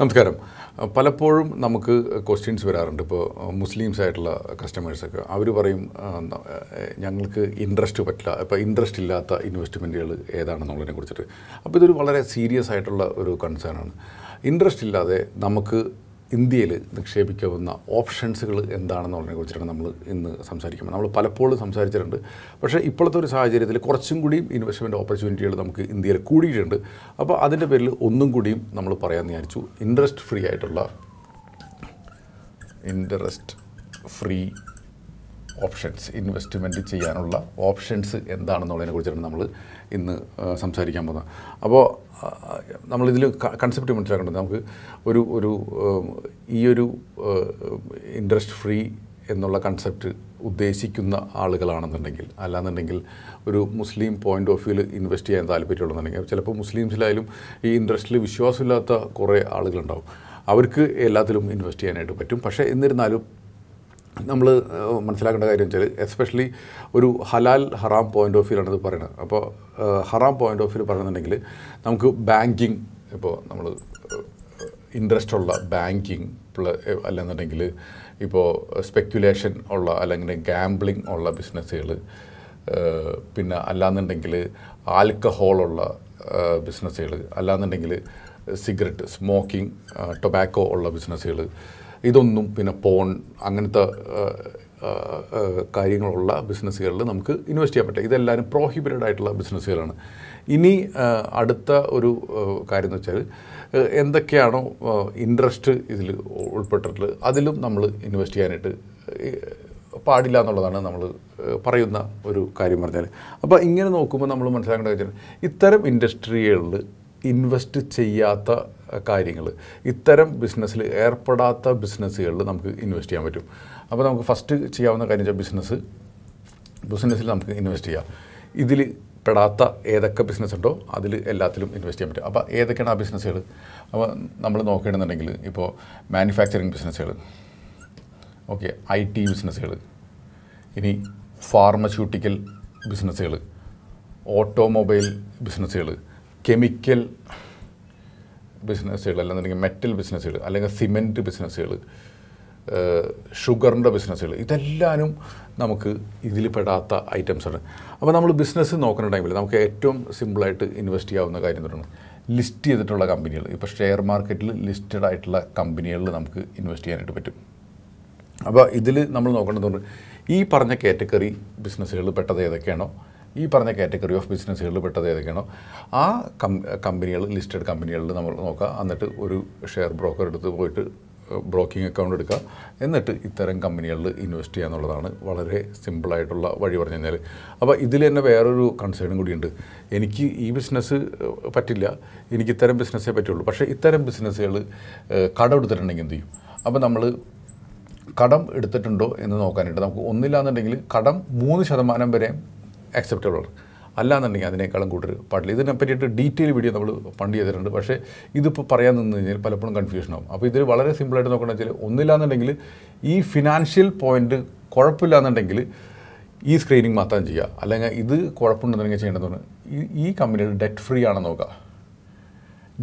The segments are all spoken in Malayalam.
നമസ്കാരം. പലപ്പോഴും നമുക്ക് ക്വസ്റ്റ്യൻസ് വരാറുണ്ട്. ഇപ്പോൾ മുസ്ലിംസ് ആയിട്ടുള്ള കസ്റ്റമേഴ്സൊക്കെ അവർ പറയും ഞങ്ങൾക്ക് ഇൻട്രസ്റ്റ് പറ്റില്ല. ഇപ്പോൾ ഇൻട്രസ്റ്റ് ഇല്ലാത്ത ഇൻവെസ്റ്റ്മെന്റുകൾ ഏതാണെന്നുള്ളതിനെ കുറിച്ചിട്ട്. അപ്പോൾ ഇതൊരു വളരെ സീരിയസ് ആയിട്ടുള്ള ഒരു കൺസേൺ ആണ്. ഇൻട്രസ്റ്റ് ഇല്ലാതെ നമുക്ക് ഇന്ത്യയിൽ നിക്ഷേപിക്കാവുന്ന ഓപ്ഷൻസുകൾ എന്താണെന്നുള്ളതിനെ കുറിച്ചിട്ടാണ് നമ്മൾ ഇന്ന് സംസാരിക്കുന്നത് നമ്മൾ പലപ്പോഴും സംസാരിച്ചിട്ടുണ്ട്. പക്ഷേ ഇപ്പോഴത്തെ ഒരു സാഹചര്യത്തിൽ കുറച്ചും കൂടിയും ഇൻവെസ്റ്റ്മെന്റ് ഓപ്പർച്യൂണിറ്റികൾ നമുക്ക് ഇന്ത്യയിൽ കൂടിയിട്ടുണ്ട്. അപ്പോൾ അതിന്റെ പേരിൽ ഒന്നും കൂടിയും നമ്മൾ പറയാൻ വിചാരിച്ചു. ഇൻട്രസ്റ്റ് ഫ്രീ ആയിട്ടുള്ള ഇൻട്രസ്റ്റ് ഫ്രീ ഓപ്ഷൻസ് ഇൻവെസ്റ്റ്മെന്റ് ചെയ്യാനുള്ള ഓപ്ഷൻസ് എന്താണെന്നുള്ളതിനെ കുറിച്ചാണ് നമ്മൾ ഇന്ന് സംസാരിക്കാൻ പോകുന്നത്. അപ്പോൾ നമ്മളിതിൽ കൺസെപ്റ്റ് മനസ്സിലാക്കേണ്ടത് നമുക്ക് ഒരു ഒരു ഈ ഒരു ഇൻട്രസ്റ്റ് ഫ്രീ എന്നുള്ള കൺസെപ്റ്റ് ഉദ്ദേശിക്കുന്ന ആളുകളാണെന്നുണ്ടെങ്കിൽ അല്ലാന്നുണ്ടെങ്കിൽ ഒരു മുസ്ലിം പോയിന്റ് ഓഫ് വ്യൂവിൽ ഇൻവെസ്റ്റ് ചെയ്യാൻ താല്പര്യമുള്ളതെന്നുണ്ടെങ്കിൽ ചിലപ്പോൾ മുസ്ലിംസിലായാലും ഈ ഇൻട്രസ്റ്റിൽ വിശ്വാസമില്ലാത്ത കുറേ ആളുകളുണ്ടാവും. അവർക്ക് എല്ലാത്തിലും ഇൻവെസ്റ്റ് ചെയ്യാനായിട്ട് പറ്റും. പക്ഷേ എന്നിരുന്നാലും നമ്മൾ മനസ്സിലാക്കേണ്ട കാര്യം വെച്ചാൽ എസ്പെഷ്യലി ഒരു ഹലാൽ ഹറാം പോയിന്റ് ഓഫ് വ്യൂലാണ് ഇത് പറയുന്നത്. അപ്പോൾ ഹറാം പോയിന്റ് ഓഫ് വ്യൂ പറയുന്നുണ്ടെങ്കിൽ നമുക്ക് ബാങ്കിങ് ഇപ്പോൾ നമ്മൾ ഇൻട്രസ്റ്റ് ഉള്ള ബാങ്കിങ് അല്ലെന്നുണ്ടെങ്കിൽ ഇപ്പോൾ സ്പെക്യുലേഷൻ ഉള്ള അല്ലെങ്കിൽ ഗാംബ്ലിംഗ് ഉള്ള ബിസിനസ്സുകൾ പിന്നെ അല്ലാന്നുണ്ടെങ്കിൽ ആൽക്കഹോളുള്ള ബിസിനസ്സുകൾ അല്ലാന്നുണ്ടെങ്കിൽ സിഗരറ്റ് സ്മോക്കിംഗ് ടൊബാക്കോ ഉള്ള ബിസിനസ്സുകൾ ഇതൊന്നും പിന്നെ പോൺ അങ്ങനത്തെ കാര്യങ്ങളുള്ള ബിസിനസ്സുകളിൽ നമുക്ക് ഇൻവെസ്റ്റ് ചെയ്യാൻ പറ്റില്ല. ഇതെല്ലാവരും പ്രോഹിബിറ്റഡ് ആയിട്ടുള്ള ബിസിനസ്സുകളാണ് ഇനി അടുത്ത ഒരു കാര്യം എന്ന് വെച്ചാൽ എന്തൊക്കെയാണോ ഇൻട്രസ്റ്റ് ഇതിൽ ഉൾപ്പെട്ടിട്ടുള്ളത് അതിലും നമ്മൾ ഇൻവെസ്റ്റ് ചെയ്യാനായിട്ട് പാടില്ല എന്നുള്ളതാണ് നമ്മൾ പറയുന്ന ഒരു കാര്യം പറഞ്ഞാൽ. അപ്പോൾ ഇങ്ങനെ നോക്കുമ്പോൾ നമ്മൾ മനസ്സിലാക്കേണ്ട കാര്യം ഇത്തരം ഇൻഡസ്ട്രികളിൽ ഇൻവെസ്റ്റ് ചെയ്യാത്ത കാര്യങ്ങൾ ഇത്തരം ബിസിനസ്സിൽ ഏർപ്പെടാത്ത ബിസിനസ്സുകളിൽ നമുക്ക് ഇൻവെസ്റ്റ് ചെയ്യാൻ പറ്റും. അപ്പോൾ നമുക്ക് ഫസ്റ്റ് ചെയ്യാവുന്ന കാര്യം വെച്ചാൽ ബിസിനസ് ബിസിനസ്സിൽ നമുക്ക് ഇൻവെസ്റ്റ് ചെയ്യാം. ഇതിൽ പെടാത്ത ഏതൊക്കെ ബിസിനസ് ഉണ്ടോ അതിൽ എല്ലാത്തിലും ഇൻവെസ്റ്റ് ചെയ്യാൻ പറ്റും. അപ്പോൾ ഏതൊക്കെയാണ് ആ ബിസിനസ്സുകൾ അപ്പോൾ നമ്മൾ നോക്കുകയാണെന്നുണ്ടെങ്കിൽ ഇപ്പോൾ മാനുഫാക്ചറിങ് ബിസിനസ്സുകൾ ഓക്കെ ഐ ടി ബിസിനസ്സുകൾ ഇനി ഫാർമസ്യൂട്ടിക്കൽ ബിസിനസ്സുകൾ ഓട്ടോമൊബൈൽ ബിസിനസ്സുകൾ കെമിക്കൽ ബിസിനസ്സുകൾ അല്ലെന്നുണ്ടെങ്കിൽ മെറ്റൽ ബിസിനസ്സുകൾ അല്ലെങ്കിൽ സിമെന്റ് ബിസിനസ്സുകൾ ഷുഗറിന്റെ ബിസിനസ്സുകൾ ഇതെല്ലാനും നമുക്ക് ഇതിൽ പെടാത്ത ഐറ്റംസാണ്. അപ്പോൾ നമ്മൾ ബിസിനസ് നോക്കുന്ന ടൈമിൽ നമുക്ക് ഏറ്റവും സിമ്പിളായിട്ട് ഇൻവെസ്റ്റ് ചെയ്യാവുന്ന കാര്യം എന്ന് പറയുന്നത് ലിസ്റ്റ് ചെയ്തിട്ടുള്ള കമ്പനികൾ. ഇപ്പോൾ ഷെയർ മാർക്കറ്റിൽ ലിസ്റ്റഡ് ആയിട്ടുള്ള കമ്പനികളിൽ നമുക്ക് ഇൻവെസ്റ്റ് ചെയ്യാനായിട്ട് പറ്റും. അപ്പോൾ ഇതിൽ നമ്മൾ നോക്കേണ്ടതുകൊണ്ട് ഈ പറഞ്ഞ കാറ്റഗറി ബിസിനസ്സുകളിൽ പെട്ടത് ഏതൊക്കെയാണോ ഈ പറഞ്ഞ കാറ്റഗറി ഓഫ് ബിസിനസ്സുകളിൽ പെട്ടത് ഏതൊക്കെയാണോ ആ കമ്പനികൾ ലിസ്റ്റഡ് കമ്പനികളിൽ നമ്മൾ നോക്കുക. എന്നിട്ട് ഒരു ഷെയർ ബ്രോക്കർ എടുത്ത് പോയിട്ട് ബ്രോക്കിംഗ് അക്കൗണ്ട് എടുക്കുക. എന്നിട്ട് ഇത്തരം കമ്പനികളിൽ ഇൻവെസ്റ്റ് ചെയ്യുക എന്നുള്ളതാണ് വളരെ സിമ്പിളായിട്ടുള്ള വഴി പറഞ്ഞു കഴിഞ്ഞാൽ. അപ്പോൾ ഇതിൽ തന്നെ വേറൊരു കൺസേണും കൂടിയുണ്ട്. എനിക്ക് ഈ ബിസിനസ് പറ്റില്ല. എനിക്ക് ഇത്തരം ബിസിനസ്സേ പറ്റുള്ളൂ. പക്ഷേ ഇത്തരം ബിസിനസ്സുകൾ കടം എടുത്തിട്ടുണ്ടെങ്കിൽ എന്ത് ചെയ്യും? അപ്പോൾ നമ്മൾ കടം എടുത്തിട്ടുണ്ടോ എന്ന് നോക്കാനായിട്ട് നമുക്ക് ഒന്നില്ലാന്നുണ്ടെങ്കിൽ കടം മൂന്ന് ശതമാനം വരെ അക്സെപ്റ്റബിൾ ആണ്. അല്ലാന്നുണ്ടെങ്കിൽ അതിനേക്കാളും കൂടുതൽ പാടില്ല. ഇതിനെ പറ്റിയിട്ട് ഡീറ്റെയിൽ വീഡിയോ നമ്മൾ പണ്ട് ചെയ്തിട്ടുണ്ട്. പക്ഷേ ഇതിപ്പോൾ പറയാൻ നിന്ന് കഴിഞ്ഞാൽ പലപ്പോഴും കൺഫ്യൂഷൻ ആവും. അപ്പോൾ ഇതിൽ വളരെ സിമ്പിളായിട്ട് നോക്കണമെന്ന് വെച്ചാൽ ഒന്നില്ലാന്നുണ്ടെങ്കിൽ ഈ ഫിനാൻഷ്യൽ പോയിന്റ് കുഴപ്പമില്ലാന്നുണ്ടെങ്കിൽ ഈ സ്ക്രീനിങ് മാത്രം ചെയ്യുക. അല്ലെങ്കിൽ ഇത് കുഴപ്പമുണ്ടെന്നുണ്ടെങ്കിൽ ചെയ്യേണ്ടതെന്ന് ഈ ഈ കമ്പനികൾ ഡെറ്റ് ഫ്രീ ആണെന്ന് നോക്കുക.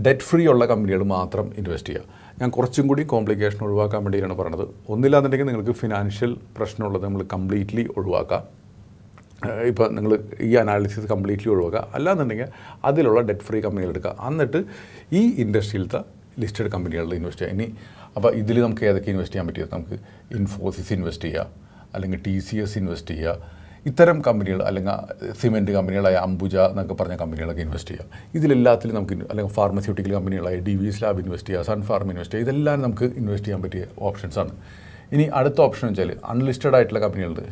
ഡെറ്റ് ഫ്രീ ഉള്ള കമ്പനികൾ മാത്രം ഇൻവെസ്റ്റ് ചെയ്യുക. ഞാൻ കുറച്ചും കൂടി കോംപ്ലിക്കേഷൻ ഒഴിവാക്കാൻ വേണ്ടിയിട്ടാണ് പറഞ്ഞത്. ഒന്നില്ലാന്നുണ്ടെങ്കിൽ നിങ്ങൾക്ക് ഫിനാൻഷ്യൽ പ്രശ്നമുള്ളത് നമ്മൾ കംപ്ലീറ്റ്ലി ഒഴിവാക്കാം. ഇപ്പോൾ നിങ്ങൾ ഈ അനാലിസിസ് കംപ്ലീറ്റ്ലി ഒഴിവാക്കുക. അല്ലാന്നുണ്ടെങ്കിൽ അതിലുള്ള ഡെറ്റ് ഫ്രീ കമ്പനികൾ എടുക്കുക. എന്നിട്ട് ഈ ഇൻഡസ്ട്രിയിലത്തെ ലിസ്റ്റഡ് കമ്പനികളിൽ ഇൻവെസ്റ്റ് ചെയ്യുക. ഇനി അപ്പോൾ ഇതിൽ നമുക്ക് ഏതൊക്കെ ഇൻവെസ്റ്റ് ചെയ്യാൻ പറ്റിയത് നമുക്ക് ഇൻഫോസിസ് ഇൻവെസ്റ്റ് ചെയ്യുക അല്ലെങ്കിൽ ടി സി എസ് ഇൻവെസ്റ്റ് ചെയ്യുക. ഇത്തരം കമ്പനികൾ അല്ലെങ്കിൽ സിമെന്റ് കമ്പനികളായ അംബുജ എന്നൊക്കെ പറഞ്ഞ കമ്പനികളൊക്കെ ഇൻവെസ്റ്റ് ചെയ്യുക. ഇതിലെല്ലാത്തിലും നമുക്ക് അല്ലെങ്കിൽ ഫാർമസ്യൂട്ടിക്കൽ കമ്പനികളായ ഡി വി സ്ലാബ് ഇൻവെസ്റ്റ് ചെയ്യുക സൺ ഫാർം ഇൻവെസ്റ്റ് ചെയ്യുക. ഇതെല്ലാം നമുക്ക് ഇൻവെസ്റ്റ് ചെയ്യാൻ പറ്റിയ ഓപ്ഷൻസാണ് ഇനി അടുത്ത ഓപ്ഷൻ വെച്ചാൽ അൺലിസ്റ്റഡ് ആയിട്ടുള്ള കമ്പനികളുണ്ട്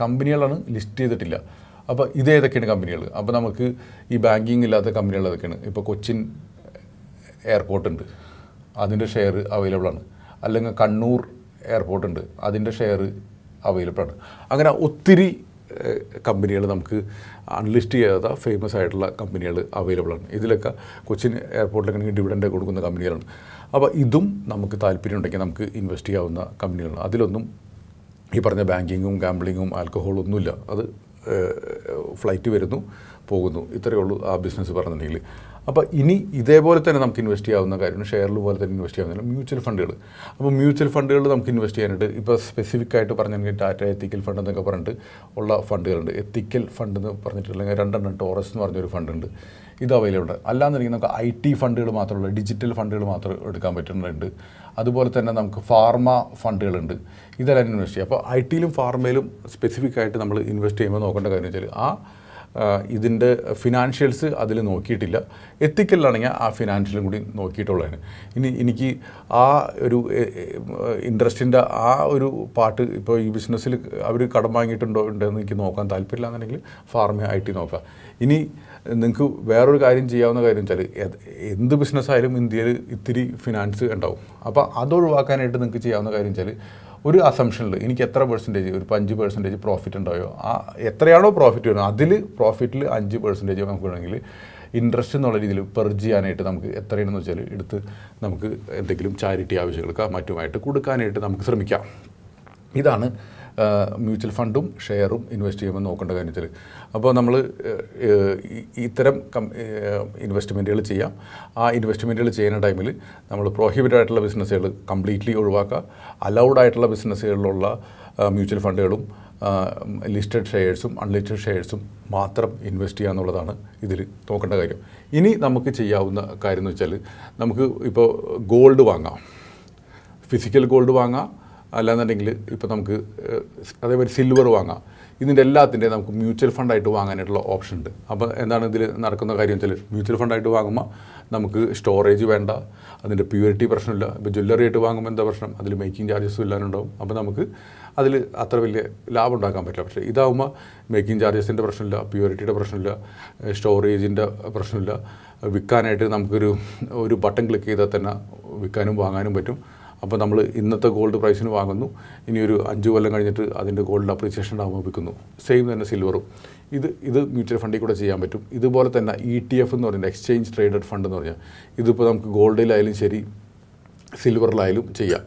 കമ്പനികളാണ് ലിസ്റ്റ് ചെയ്തിട്ടില്ല. അപ്പോൾ ഇത് ഏതൊക്കെയാണ് കമ്പനികൾ? അപ്പോൾ നമുക്ക് ഈ ബാങ്കിങ് ഇല്ലാത്ത കമ്പനികൾ ഏതൊക്കെയാണ്? ഇപ്പോൾ കൊച്ചിൻ എയർപോർട്ട് ഉണ്ട്. അതിന്റെ ഷെയർ അവൈലബിൾ ആണ്. അല്ലെങ്കിൽ കണ്ണൂർ എയർപോർട്ട് ഉണ്ട്. അതിന്റെ ഷെയർ അവൈലബിൾ ആണ്. അങ്ങനെ ഒത്തിരി കമ്പനികൾ നമുക്ക് അൺലിസ്റ്റ് ചെയ്യാത്ത ഫേമസ് ആയിട്ടുള്ള കമ്പനികൾ അവൈലബിൾ ആണ്. ഇതിലൊക്കെ കൊച്ചിൻ എയർപോർട്ടിലൊക്കെ ഡിവിഡന്റ് കൊടുക്കുന്ന കമ്പനികളാണ്. അപ്പോൾ ഇതും നമുക്ക് താല്പര്യം ഉണ്ടെങ്കിൽ നമുക്ക് ഇൻവെസ്റ്റ് ചെയ്യാവുന്ന കമ്പനികളാണ്. അതിലൊന്നും ഈ പറഞ്ഞ ബാങ്കിങ്ങും ഗാംബ്ലിങ്ങും ആൽക്കഹോളും ഒന്നുമില്ല. അത് ഫ്ലൈറ്റ് വരുന്നു പോകുന്നു. ഇത്രയേ ഉള്ളൂ ആ ബിസിനസ് പറഞ്ഞിട്ടുണ്ടെങ്കിൽ. അപ്പോൾ ഇനി ഇതേപോലെ തന്നെ നമുക്ക് ഇൻവെസ്റ്റ് ചെയ്യാവുന്ന കാര്യമാണ്. ഷെയറിൽ പോലെ തന്നെ ഇൻവെസ്റ്റ് ചെയ്യാവുന്ന മ്യൂച്വൽ ഫണ്ടുകൾ അപ്പോൾ മ്യൂച്വൽ ഫണ്ടുകൾ നമുക്ക് ഇൻവെസ്റ്റ് ചെയ്യാനായിട്ട് ഇപ്പോൾ സ്പെസിഫിക് ആയിട്ട് പറഞ്ഞെങ്കിൽ ടാറ്റ എത്തിക്കൽ ഫണ്ട് എന്നൊക്കെ പറഞ്ഞിട്ട് ഉള്ള ഫണ്ടുകളുണ്ട് എത്തിക്കൽ ഫണ്ട് എന്ന് പറഞ്ഞിട്ടുണ്ടെങ്കിൽ രണ്ടെണ്ണം ടോറസ് എന്ന് പറഞ്ഞൊരു ഫണ്ടുണ്ട് ഇത് അവൈലബിൾ ഉണ്ട്. അല്ലാന്നുണ്ടെങ്കിൽ നമുക്ക് ഐ ടി ഫണ്ടുകൾ മാത്രമുള്ള ഡിജിറ്റൽ ഫണ്ടുകൾ മാത്രം എടുക്കാൻ പറ്റുന്നുണ്ട്. അതുപോലെ തന്നെ നമുക്ക് ഫാർമ ഫണ്ടുകളുണ്ട് ഇതെല്ലാം ഇൻവെസ്റ്റ് ചെയ്യാം. അപ്പോൾ ഐ ടിയിലും ഫാർമയിലും സ്പെസിഫിക് ആയിട്ട് നമ്മൾ ഇൻവെസ്റ്റ് ചെയ്യുമ്പോൾ നോക്കേണ്ട കാര്യം വെച്ചാൽ ആ ഇതിന്റെ ഫിനാൻഷ്യൽസ് അതിൽ നോക്കിയിട്ടില്ല. എത്തിക്കലാണെങ്കിൽ ആ ഫിനാൻഷ്യലും കൂടി നോക്കിയിട്ടുള്ളതാണ്. ഇനി എനിക്ക് ആ ഒരു ഇൻട്രസ്റ്റിന്റെ ആ ഒരു പാട്ട് ഇപ്പോൾ ഈ ബിസിനസ്സിൽ അവർ കടം വാങ്ങിയിട്ടുണ്ടോ ഉണ്ടെന്ന് എനിക്ക് നോക്കാൻ താല്പര്യമില്ല എന്നുണ്ടെങ്കിൽ ഫാർമി ഐ ടി നോക്കുക. ഇനി നിങ്ങൾക്ക് വേറൊരു കാര്യം ചെയ്യാവുന്ന കാര്യം വെച്ചാൽ എന്ത് ബിസിനസ്സായാലും ഇന്ത്യയിൽ ഇത്തിരി ഫിനാൻസ് ഉണ്ടാവും. അപ്പോൾ അത് ഒഴിവാക്കാനായിട്ട് നിങ്ങൾക്ക് ചെയ്യാവുന്ന കാര്യം വെച്ചാൽ ഒരു അസംഷനിൽ എനിക്ക് എത്ര പെർസെന്റേജ് ഒരു അഞ്ച് പെർസെന്റേജ് പ്രോഫിറ്റ് ഉണ്ടായോ? ആ എത്രയാണോ പ്രോഫിറ്റ് വരുന്നത്? അതിൽ പ്രോഫിറ്റിൽ അഞ്ച് പെർസെന്റേജ് നമുക്ക് വേണമെങ്കിൽ ഇൻട്രസ്റ്റ് എന്നുള്ള രീതിയിൽ പെർജ് ചെയ്യാനായിട്ട് നമുക്ക് എത്രയാണെന്ന് വെച്ചാൽ എടുത്ത് നമുക്ക് എന്തെങ്കിലും ചാരിറ്റി ആവശ്യങ്ങൾക്ക് മറ്റുമായിട്ട് കൊടുക്കാനായിട്ട് നമുക്ക് ശ്രമിക്കാം. ഇതാണ് മ്യൂച്വൽ ഫണ്ടും ഷെയറും ഇൻവെസ്റ്റ് ചെയ്യുമ്പോൾ നോക്കേണ്ട കാര്യത്തിൽ. അപ്പോൾ നമ്മൾ ഇത്തരം കം ഇൻവെസ്റ്റ്മെന്റുകൾ ചെയ്യാം. ആ ഇൻവെസ്റ്റ്മെന്റുകൾ ചെയ്യുന്ന ടൈമിൽ നമ്മൾ പ്രോഹിബിറ്റഡ് ആയിട്ടുള്ള ബിസിനസ്സുകൾ കംപ്ലീറ്റ്ലി ഒഴിവാക്കുക. അലൗഡ് ആയിട്ടുള്ള ബിസിനസ്സുകളിലുള്ള മ്യൂച്വൽ ഫണ്ടുകളും ലിസ്റ്റഡ് ഷെയർസും അൺലിസ്റ്റഡ് ഷെയർസും മാത്രം ഇൻവെസ്റ്റ് ചെയ്യുക എന്നുള്ളതാണ് ഇതിൽ നോക്കേണ്ട കാര്യം. ഇനി നമുക്ക് ചെയ്യാവുന്ന കാര്യം എന്ന് വെച്ചാൽ നമുക്ക് ഇപ്പോൾ ഗോൾഡ് വാങ്ങാം. ഫിസിക്കൽ ഗോൾഡ് വാങ്ങാം. അല്ലാന്നുണ്ടെങ്കിൽ ഇപ്പോൾ നമുക്ക് അതേപോലെ സിൽവർ വാങ്ങാം. ഇതിന്റെ എല്ലാത്തിന്റെ നമുക്ക് മ്യൂച്വൽ ഫണ്ടായിട്ട് വാങ്ങാനായിട്ടുള്ള ഓപ്ഷൻ ഉണ്ട്. അപ്പോൾ എന്താണ് ഇതിൽ നടക്കുന്ന കാര്യം വെച്ചാൽ മ്യൂച്വൽ ഫണ്ടായിട്ട് വാങ്ങുമ്പോൾ നമുക്ക് സ്റ്റോറേജ് വേണ്ട അതിന്റെ പ്യൂരിറ്റി പ്രശ്നമില്ല. ഇപ്പോൾ ജ്വല്ലറി ആയിട്ട് വാങ്ങുമ്പോൾ എന്താ പ്രശ്നം? അതിൽ മേക്കിംഗ് ചാർജസും ഉണ്ടാവും അപ്പോൾ നമുക്ക് അതിൽ അത്ര വലിയ ലാഭം ഉണ്ടാക്കാൻ പറ്റില്ല. പക്ഷേ ഇതാവുമ്പോൾ മേക്കിംഗ് ചാർജസിന്റെ പ്രശ്നമില്ല പ്യൂരിറ്റിയുടെ പ്രശ്നമില്ല സ്റ്റോറേജിന്റെ പ്രശ്നമില്ല. വിൽക്കാനായിട്ട് നമുക്കൊരു ഒരു ബട്ടൺ ക്ലിക്ക് ചെയ്താൽ തന്നെ വിൽക്കാനും വാങ്ങാനും പറ്റും. അപ്പോൾ നമ്മൾ ഇന്നത്തെ ഗോൾഡ് പ്രൈസിന് വാങ്ങുന്നു. ഇനി ഒരു അഞ്ച് കൊല്ലം കഴിഞ്ഞിട്ട് അതിന്റെ ഗോൾഡ് അപ്രീസിയേഷൻ ഉണ്ടാകുമ്പോൾ വിൽക്കുന്നു സെയിം തന്നെ സിൽവറും ഇത് ഇത് മ്യൂച്വൽ ഫണ്ടിൽ കൂടെ ചെയ്യാൻ പറ്റും. ഇതുപോലെ തന്നെ ഇ ടി എഫ് എന്ന് പറയുന്നത് എക്സ്ചേഞ്ച് ട്രേഡഡ് ഫണ്ട് എന്ന് പറഞ്ഞാൽ ഇതിപ്പോൾ നമുക്ക് ഗോൾഡിലായാലും ശരി സിൽവറിലായാലും ചെയ്യാം.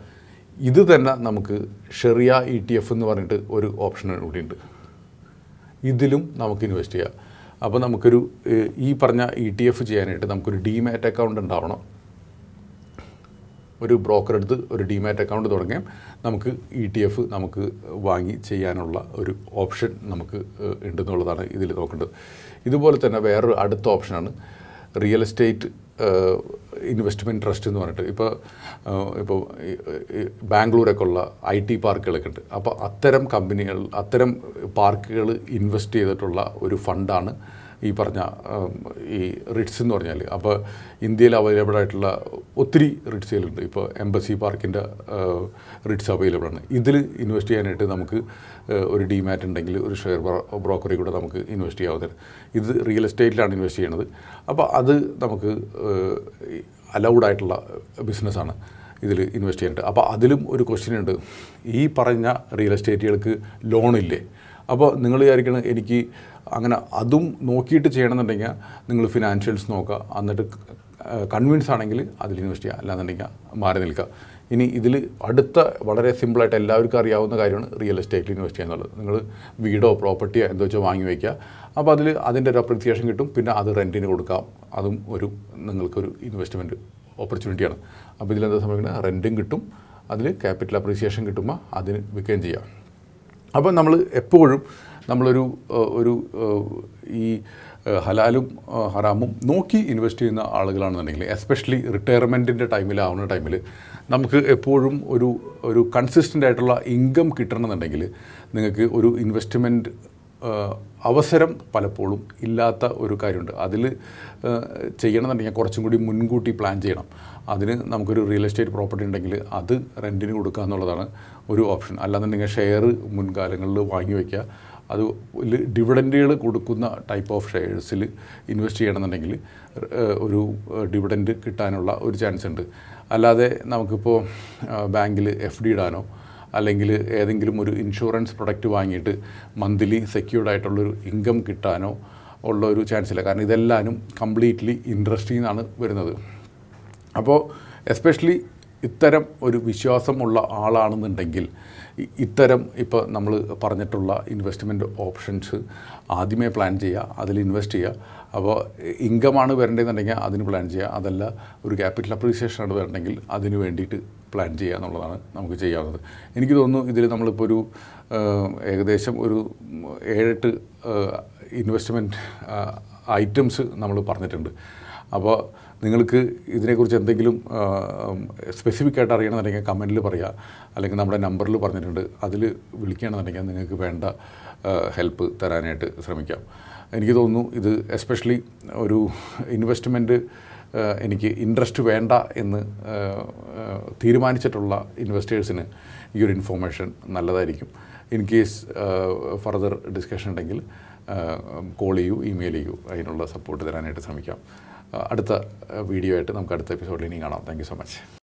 ഇത് തന്നെ നമുക്ക് ഷെറിയ ഇ ടി എഫ് എന്ന് പറഞ്ഞിട്ട് ഒരു ഓപ്ഷൻ ഉണ്ട് ഇതിലും നമുക്ക് ഇൻവെസ്റ്റ് ചെയ്യാം. അപ്പോൾ നമുക്കൊരു ഈ പറഞ്ഞ ഇ ടി എഫ് ചെയ്യാനായിട്ട് നമുക്കൊരു ഡിമാറ്റ് അക്കൗണ്ട് ഉണ്ടാവണം. ഒരു ബ്രോക്കർ എടുത്ത് ഒരു ഡിമാറ്റ് അക്കൗണ്ട് തുടങ്ങിയാൽ നമുക്ക് ഇ ടി എഫ് നമുക്ക് വാങ്ങി ചെയ്യാനുള്ള ഒരു ഓപ്ഷൻ നമുക്ക് ഉണ്ടെന്നുള്ളതാണ് ഇതിൽ നോക്കേണ്ടത്. ഇതുപോലെ തന്നെ വേറൊരു അടുത്ത ഓപ്ഷനാണ് റിയൽ എസ്റ്റേറ്റ് ഇൻവെസ്റ്റ്മെന്റ് ട്രസ്റ്റ് എന്ന് പറഞ്ഞിട്ട്. ഇപ്പോൾ ഇപ്പോൾ ബാംഗ്ലൂരൊക്കെ ഉള്ള ഐ ടി പാർക്കുകളൊക്കെ ഉണ്ട്. അപ്പോൾ അത്തരം കമ്പനികൾ അത്തരം പാർക്കുകൾ ഇൻവെസ്റ്റ് ചെയ്തിട്ടുള്ള ഒരു ഫണ്ടാണ് ഈ പറഞ്ഞ ഈ റിട്സ് എന്ന് പറഞ്ഞാൽ അപ്പോൾ ഇന്ത്യയിൽ അവൈലബിൾ ആയിട്ടുള്ള ഒത്തിരി റിട്സുകളുണ്ട് ഇപ്പോൾ എംബസി പാർക്കിന്റെ റിട്സ് അവൈലബിൾ ആണ്. ഇതിൽ ഇൻവെസ്റ്റ് ചെയ്യാനായിട്ട് നമുക്ക് ഒരു ഡിമാറ്റ് ഉണ്ടെങ്കിൽ ഒരു ഷെയർ ബ്രോക്കറി കൂടെ നമുക്ക് ഇൻവെസ്റ്റ് ചെയ്യാവുന്നത് ഇത് റിയൽ എസ്റ്റേറ്റിലാണ് ഇൻവെസ്റ്റ് ചെയ്യണത് അപ്പോൾ അത് നമുക്ക് അലൗഡ് ആയിട്ടുള്ള ബിസിനസ്സാണ് ഇതിൽ ഇൻവെസ്റ്റ് ചെയ്യാനായിട്ട്. അപ്പോൾ അതിലും ഒരു ക്വസ്റ്റ്യൻ ഉണ്ട്. ഈ പറഞ്ഞ റിയൽ എസ്റ്റേറ്റുകൾക്ക് ലോണില്ലേ അപ്പോൾ നിങ്ങൾ വിചാരിക്കണം എനിക്ക് അങ്ങനെ അതും നോക്കിയിട്ട് ചെയ്യണമെന്നുണ്ടെങ്കിൽ നിങ്ങൾ ഫിനാൻഷ്യൽസ് നോക്കുക. എന്നിട്ട് കൺവിൻസ് ആണെങ്കിൽ അതിൽ ഇൻവെസ്റ്റ് ചെയ്യുക. അല്ലാന്നുണ്ടെങ്കിൽ മാറി നിൽക്കുക. ഇനി ഇതിൽ അടുത്ത വളരെ സിമ്പിളായിട്ട് എല്ലാവർക്കും അറിയാവുന്ന കാര്യമാണ് റിയൽ എസ്റ്റേറ്റിൽ ഇൻവെസ്റ്റ് ചെയ്യുക എന്നുള്ളത്. നിങ്ങൾ വീടോ പ്രോപ്പർട്ടിയോ എന്തോ വെച്ചോ വാങ്ങി വയ്ക്കുക. അപ്പോൾ അതിൽ അതിന്റെ ഒരു അപ്രിസിയേഷൻ കിട്ടും. പിന്നെ അത് റെന്റിന് കൊടുക്കാം. അതും ഒരു നിങ്ങൾക്കൊരു ഇൻവെസ്റ്റ്മെന്റ് ഓപ്പർച്യൂണിറ്റിയാണ് അപ്പോൾ ഇതിലെന്താ സംഭവിക്കുന്നത്? റെന്റും കിട്ടും. അതിൽ ക്യാപിറ്റൽ അപ്രീസിയേഷൻ കിട്ടുമ്പോൾ അതിന് വിൽക്കുകയും ചെയ്യാം. അപ്പോൾ നമ്മൾ എപ്പോഴും നമ്മളൊരു ഒരു ഈ ഹലാലും ഹറാമും നോക്കി ഇൻവെസ്റ്റ് ചെയ്യുന്ന ആളുകളാണെന്നുണ്ടെങ്കിൽ എസ്പെഷ്യലി റിട്ടയർമെന്റിന്റെ ടൈമിലാവുന്ന ടൈമിൽ നമുക്ക് എപ്പോഴും ഒരു ഒരു കൺസിസ്റ്റന്റ് ആയിട്ടുള്ള ഇൻകം കിട്ടണമെന്നുണ്ടെങ്കിൽ നിങ്ങൾക്ക് ഒരു ഇൻവെസ്റ്റ്മെന്റ് അവസരം പലപ്പോഴും ഇല്ലാത്ത ഒരു കാര്യമുണ്ട്. അതിൽ ചെയ്യണമെന്നുണ്ടെങ്കിൽ കുറച്ചും കൂടി മുൻകൂട്ടി പ്ലാൻ ചെയ്യണം. അതിന് നമുക്കൊരു റിയൽ എസ്റ്റേറ്റ് പ്രോപ്പർട്ടി ഉണ്ടെങ്കിൽ അത് റെന്റിന് കൊടുക്കുക എന്നുള്ളതാണ് ഒരു ഓപ്ഷൻ അല്ലാന്നുണ്ടെങ്കിൽ ഷെയർ മുൻകാലങ്ങളിൽ വാങ്ങി വയ്ക്കുക അത് ഡിവിഡന്റുകൾ കൊടുക്കുന്ന ടൈപ്പ് ഓഫ് ഷെയർസിൽ ഇൻവെസ്റ്റ് ചെയ്യണമെന്നുണ്ടെങ്കിൽ ഒരു ഡിവിഡന്റ് കിട്ടാനുള്ള ഒരു ചാൻസ് ഉണ്ട്. അല്ലാതെ നമുക്കിപ്പോൾ ബാങ്കിൽ എഫ് ഡി ഇടാനോ അല്ലെങ്കിൽ ഏതെങ്കിലും ഒരു ഇൻഷുറൻസ് പ്രൊഡക്റ്റ് വാങ്ങിയിട്ട് മന്ത്ലി സെക്യൂർഡ് ആയിട്ടുള്ളൊരു ഇൻകം കിട്ടാനോ ഉള്ള ഒരു ചാൻസ് ഇല്ല. കാരണം ഇതെല്ലാനും കംപ്ലീറ്റ്ലി ഇൻട്രസ്റ്റിൽ നിന്നാണ് വരുന്നത്. അപ്പോൾ എസ്പെഷ്യലി ഇത്തരം ഒരു വിശ്വാസമുള്ള ആളാണെന്നുണ്ടെങ്കിൽ ഇത്തരം ഇപ്പോൾ നമ്മൾ പറഞ്ഞിട്ടുള്ള ഇൻവെസ്റ്റ്മെന്റ് ഓപ്ഷൻസ് ആദ്യമേ പ്ലാൻ ചെയ്യുക അതിൽ ഇൻവെസ്റ്റ് ചെയ്യുക അപ്പോൾ ഇൻകമാണ് വരേണ്ടതെന്നുണ്ടെങ്കിൽ അതിന് പ്ലാൻ ചെയ്യുക അതല്ല ഒരു ക്യാപിറ്റൽ അപ്രീസിയേഷനാണ് വരണമെങ്കിൽ അതിന് വേണ്ടിയിട്ട് പ്ലാൻ ചെയ്യുക എന്നുള്ളതാണ് നമുക്ക് ചെയ്യാവുന്നത്. എനിക്ക് തോന്നുന്നു ഇതിൽ നമ്മളിപ്പോൾ ഒരു ഏകദേശം ഒരു ഏഴെട്ട് ഇൻവെസ്റ്റ്മെന്റ് ഐറ്റംസ് നമ്മൾ പറഞ്ഞിട്ടുണ്ട്. അപ്പോൾ നിങ്ങൾക്ക് ഇതിനെക്കുറിച്ച് എന്തെങ്കിലും സ്പെസിഫിക് ആയിട്ട് അറിയണമെന്നുണ്ടെങ്കിൽ കമന്റിൽ പറയുക അല്ലെങ്കിൽ നമ്മുടെ നമ്പറിൽ പറഞ്ഞിട്ടുണ്ട്. അതിൽ വിളിക്കുകയാണെന്നുണ്ടെങ്കിൽ നിങ്ങൾക്ക് വേണ്ട ഹെൽപ്പ് തരാനായിട്ട് ശ്രമിക്കാം. എനിക്ക് തോന്നുന്നു ഇത് എസ്പെഷ്യലി ഒരു ഇൻവെസ്റ്റ്മെന്റ് എനിക്ക് ഇൻട്രസ്റ്റ് വേണ്ട എന്ന് തീരുമാനിച്ചിട്ടുള്ള ഇൻവെസ്റ്റേഴ്സിന് ഈ ഒരു ഇൻഫോർമേഷൻ നല്ലതായിരിക്കും. ഇൻ കേസ് ഫർദർ ഡിസ്കഷൻ ഉണ്ടെങ്കിൽ കോൾ ചെയ്യൂ ഇമെയിൽ ചെയ്യൂ. അതിനുള്ള സപ്പോർട്ട് തരാനായിട്ട് ശ്രമിക്കാം. അടുത്ത വീഡിയോ ആയിട്ട് നമുക്ക് അടുത്ത എപ്പിസോഡിൽ ഇനി കാണാം. Thank so much